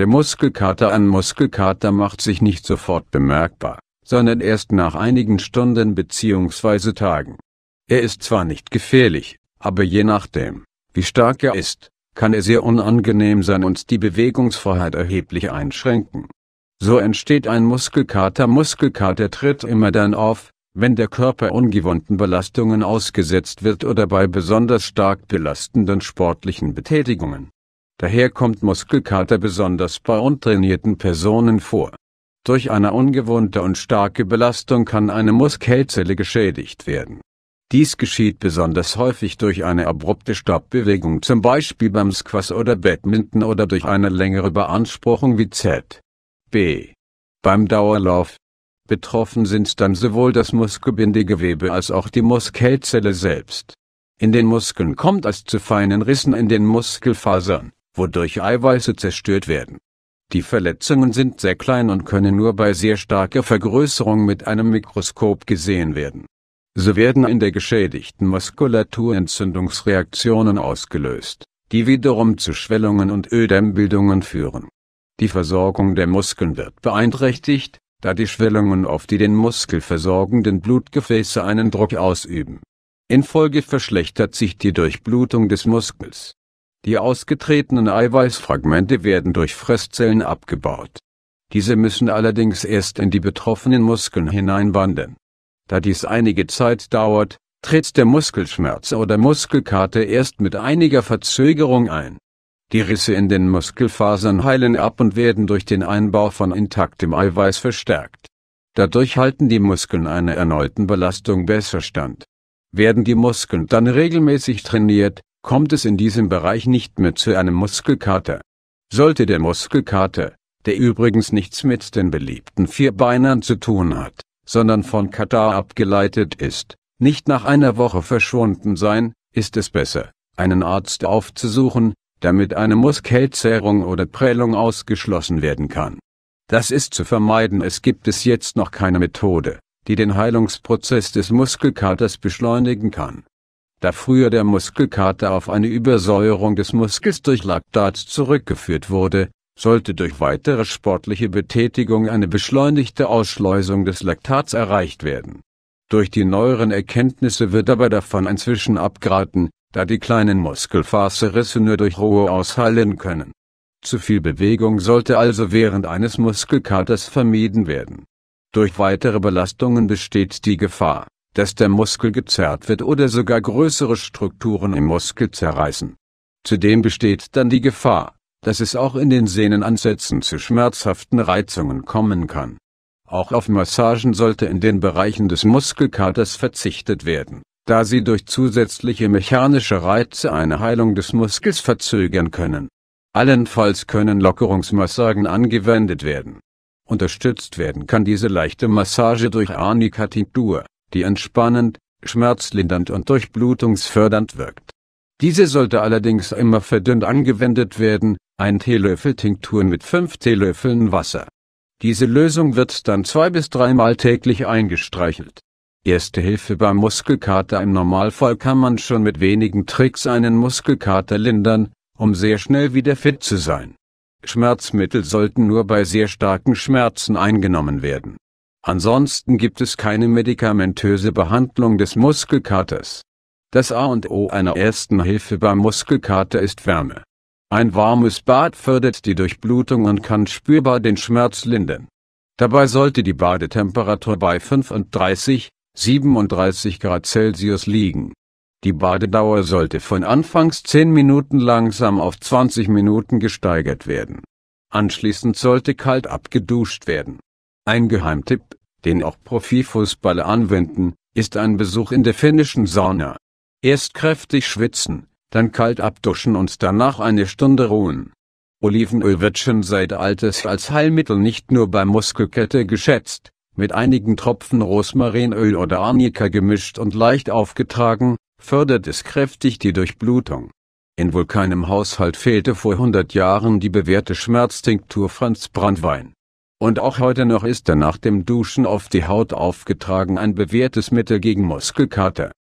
Der Muskelkater Ein Muskelkater macht sich nicht sofort bemerkbar, sondern erst nach einigen Stunden bzw. Tagen. Er ist zwar nicht gefährlich, aber je nachdem, wie stark er ist, kann er sehr unangenehm sein und die Bewegungsfreiheit erheblich einschränken. So entsteht ein Muskelkater. Muskelkater tritt immer dann auf, wenn der Körper ungewohnten Belastungen ausgesetzt wird oder bei besonders stark belastenden sportlichen Betätigungen. Daher kommt Muskelkater besonders bei untrainierten Personen vor. Durch eine ungewohnte und starke Belastung kann eine Muskelzelle geschädigt werden. Dies geschieht besonders häufig durch eine abrupte Stoppbewegung zum Beispiel beim Squash oder Badminton oder durch eine längere Beanspruchung wie Z. B. Beim Dauerlauf. Betroffen sind dann sowohl das Muskelbindegewebe als auch die Muskelzelle selbst. In den Muskeln kommt es zu feinen Rissen in den Muskelfasern, wodurch Eiweiße zerstört werden. Die Verletzungen sind sehr klein und können nur bei sehr starker Vergrößerung mit einem Mikroskop gesehen werden. So werden in der geschädigten Muskulatur Entzündungsreaktionen ausgelöst, die wiederum zu Schwellungen und Ödembildungen führen. Die Versorgung der Muskeln wird beeinträchtigt, da die Schwellungen auf die den Muskel versorgenden Blutgefäße einen Druck ausüben. Infolge verschlechtert sich die Durchblutung des Muskels. Die ausgetretenen Eiweißfragmente werden durch Fresszellen abgebaut. Diese müssen allerdings erst in die betroffenen Muskeln hineinwandern. Da dies einige Zeit dauert, tritt der Muskelschmerz oder Muskelkater erst mit einiger Verzögerung ein. Die Risse in den Muskelfasern heilen ab und werden durch den Einbau von intaktem Eiweiß verstärkt. Dadurch halten die Muskeln einer erneuten Belastung besser stand. Werden die Muskeln dann regelmäßig trainiert, kommt es in diesem Bereich nicht mehr zu einem Muskelkater. Sollte der Muskelkater, der übrigens nichts mit den beliebten Vierbeinern zu tun hat, sondern von Katar abgeleitet ist, nicht nach einer Woche verschwunden sein, ist es besser, einen Arzt aufzusuchen, damit eine Muskelzerrung oder Prellung ausgeschlossen werden kann. Das ist zu vermeiden. Es gibt es jetzt noch keine Methode, die den Heilungsprozess des Muskelkaters beschleunigen kann. Da früher der Muskelkater auf eine Übersäuerung des Muskels durch Laktat zurückgeführt wurde, sollte durch weitere sportliche Betätigung eine beschleunigte Ausschleusung des Laktats erreicht werden. Durch die neueren Erkenntnisse wird aber davon inzwischen abgeraten, da die kleinen Muskelfaserrisse nur durch Ruhe ausheilen können. Zu viel Bewegung sollte also während eines Muskelkaters vermieden werden. Durch weitere Belastungen besteht die Gefahr, dass der Muskel gezerrt wird oder sogar größere Strukturen im Muskel zerreißen. Zudem besteht dann die Gefahr, dass es auch in den Sehnenansätzen zu schmerzhaften Reizungen kommen kann. Auch auf Massagen sollte in den Bereichen des Muskelkaters verzichtet werden, da sie durch zusätzliche mechanische Reize eine Heilung des Muskels verzögern können. Allenfalls können Lockerungsmassagen angewendet werden. Unterstützt werden kann diese leichte Massage durch Arnika-Tinktur, die entspannend, schmerzlindernd und durchblutungsfördernd wirkt. Diese sollte allerdings immer verdünnt angewendet werden, ein Teelöffel Tinktur mit 5 Teelöffeln Wasser. Diese Lösung wird dann zwei bis dreimal täglich eingestreichelt. Erste Hilfe beim Muskelkater Im Normalfall kann man schon mit wenigen Tricks einen Muskelkater lindern, um sehr schnell wieder fit zu sein. Schmerzmittel sollten nur bei sehr starken Schmerzen eingenommen werden. Ansonsten gibt es keine medikamentöse Behandlung des Muskelkaters. Das A und O einer ersten Hilfe beim Muskelkater ist Wärme. Ein warmes Bad fördert die Durchblutung und kann spürbar den Schmerz lindern. Dabei sollte die Badetemperatur bei 35, 37 Grad Celsius liegen. Die Badedauer sollte von anfangs 10 Minuten langsam auf 20 Minuten gesteigert werden. Anschließend sollte kalt abgeduscht werden. Ein Geheimtipp, den auch Profifußballer anwenden, ist ein Besuch in der finnischen Sauna. Erst kräftig schwitzen, dann kalt abduschen und danach eine Stunde ruhen. Olivenöl wird schon seit alters als Heilmittel nicht nur bei Muskelkette geschätzt, mit einigen Tropfen Rosmarinöl oder Arnika gemischt und leicht aufgetragen, fördert es kräftig die Durchblutung. In wohl keinem Haushalt fehlte vor 100 Jahren die bewährte Schmerztinktur Franz Brandwein. Und auch heute noch ist er nach dem Duschen auf die Haut aufgetragen ein bewährtes Mittel gegen Muskelkater.